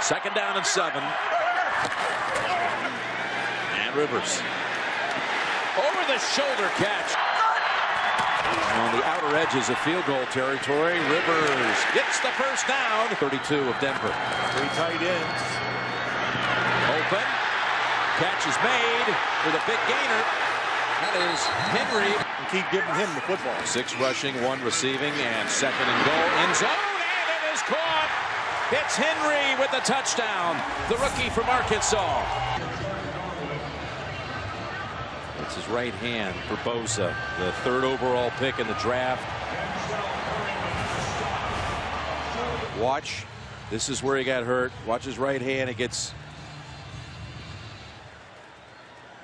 Second down and seven. And Rivers. Over the shoulder catch. On the outer edges of field goal territory, Rivers gets the first down. 32 of Denver. Three tight ends. Open. Catch is made with a big gainer. That is Henry. And keep giving him the football. Six rushing, one receiving, and second and goal. End zone, and it is caught. It's Henry with the touchdown. The rookie from Arkansas. That's his right hand for Bosa, the third overall pick in the draft. Watch. This is where he got hurt. Watch his right hand. It gets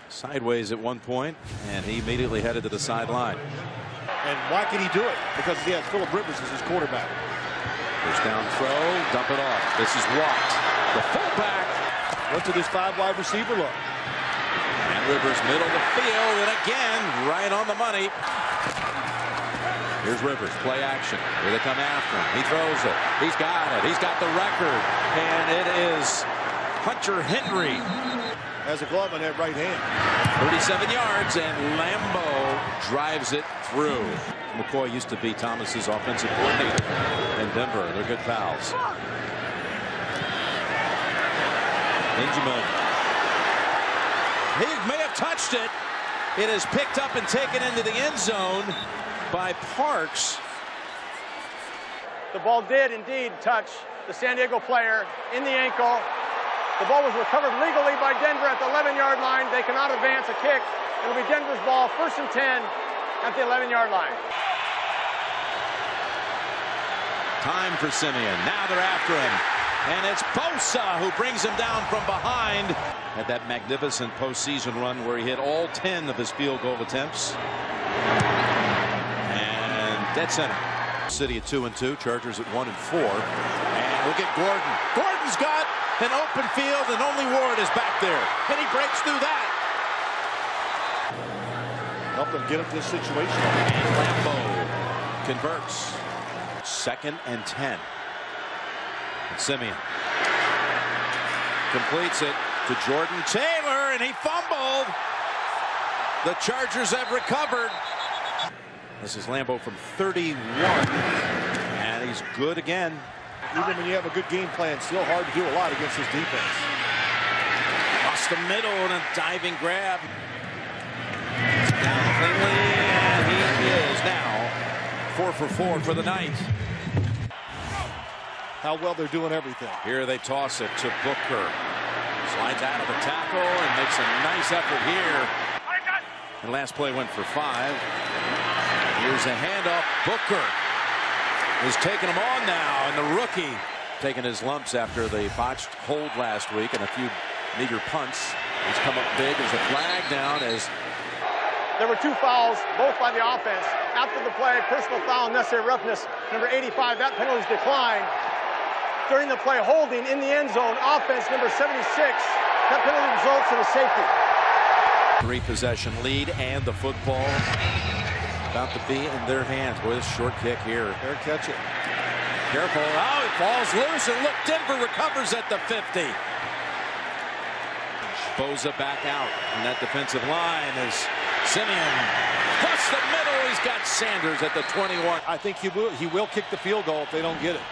sideways at one point, and he immediately headed to the sideline. And why can he do it? Because he has Philip Rivers as his quarterback. First down throw, dump it off. This is Watt, the fullback. What did this five wide receiver look? And Rivers middle of the field, and again, right on the money. Here's Rivers, play action. Here they come after him. He throws it. He's got it. He's got the record. And it is Hunter Henry. Has a glove on that right hand. 37 yards, and Lambo drives it through. McCoy used to be Thomas's offensive coordinator in Denver. They're good pals. Benjamin. He may have touched it. It is picked up and taken into the end zone by Parks. The ball did indeed touch the San Diego player in the ankle. The ball was recovered legally by Denver at the 11-yard line. They cannot advance a kick. It'll be Denver's ball, first and 10 at the 11-yard line. Time for Siemian. Now they're after him. And it's Bosa who brings him down from behind. Had that magnificent postseason run where he hit all 10 of his field goal attempts. And dead center. City at 2 and 2, Chargers at 1 and 4. And look at Gordon. Gordon's got an open field, and only Ward is back there. And he breaks through that. Them get into this situation. And Lambo converts. Second and 10. And Siemian completes it to Jordan Taylor, and he fumbled. The Chargers have recovered. This is Lambo from 31, and he's good again. Even when you have a good game plan, still hard to do a lot against this defense. Across the middle and a diving grab. And he is now four for four for the night. How well they're doing everything. Here they toss it to Booker. Slides out of the tackle and makes a nice effort here. And last play went for five. Here's a handoff. Booker is taking him on now, and the rookie taking his lumps after the botched hold last week and a few meager punts. He's come up big. as a flag down as There were two fouls, both by the offense. After the play, personal foul, necessary roughness, number 85. That penalty is declined. During the play, holding in the end zone, offense number 76. That penalty results in a safety. three possession lead and the football about to be in their hands. Boy, this short kick here. Fair catch it. Careful. Oh, it falls loose. And look, Denver recovers at the 50. Bosa back out. And that defensive line is Siemian. Across the middle, he's got Sanders at the 21. I think he will. He will kick the field goal if they don't get it.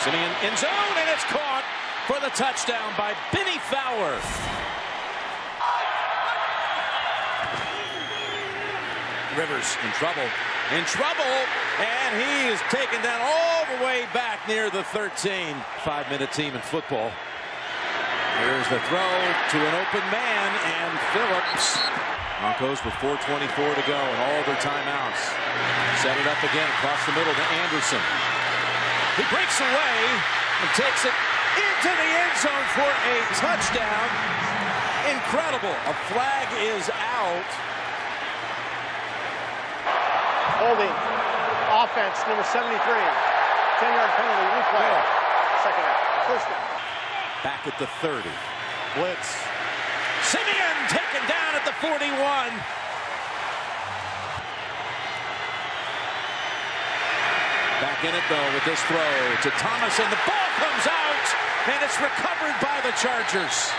Siemian in zone, and it's caught for the touchdown by Bennie Fowler. Rivers in trouble. In trouble, and he is taken down all the way back near the 13. Five-minute team in football. Here's the throw to an open man, and Phillips. Broncos with 4.24 to go and all their timeouts. Set it up again across the middle to Anderson. He breaks away and takes it into the end zone for a touchdown. Incredible. A flag is out. Holding. Offense, number 73. 10-yard penalty, replay. Second half. First down. Back at the 30. Blitz. Siemian taken down at the 41. Back in it, though, with this throw to Thomas, and the ball comes out, and it's recovered by the Chargers.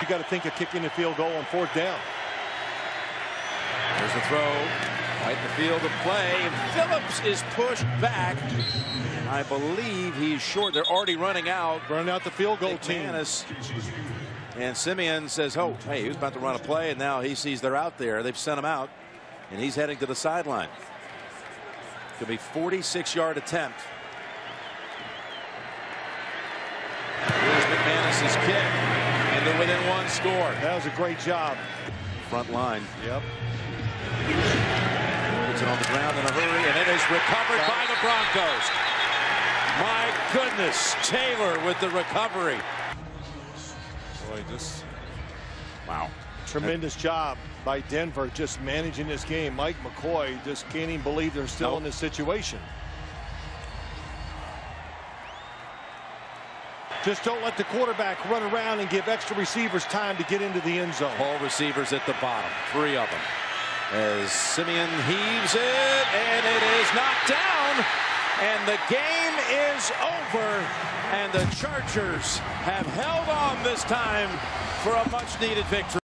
You got to think of kicking the field goal on fourth down. There's the throw. Right in the field of play. And Phillips is pushed back. And I believe he's short. They're already running out. Running out the field goal team. And Siemian says, oh, hey, he was about to run a play, and now he sees they're out there. They've sent him out, and he's heading to the sideline. Could be 46-yard attempt. Here's McManus's kick, and they're within one score. That was a great job. Front line. Yep. It on the ground in a hurry, and it is recovered by the Broncos. My goodness, Taylor with the recovery. Boy, just Wow. tremendous job by Denver just managing this game. Mike McCoy just can't even believe they're still Nope. in this situation. Just don't let the quarterback run around and give extra receivers time to get into the end zone. All receivers at the bottom, three of them. As Siemian heaves it, and it is knocked down, and the game is over, and the Chargers have held on this time for a much-needed victory.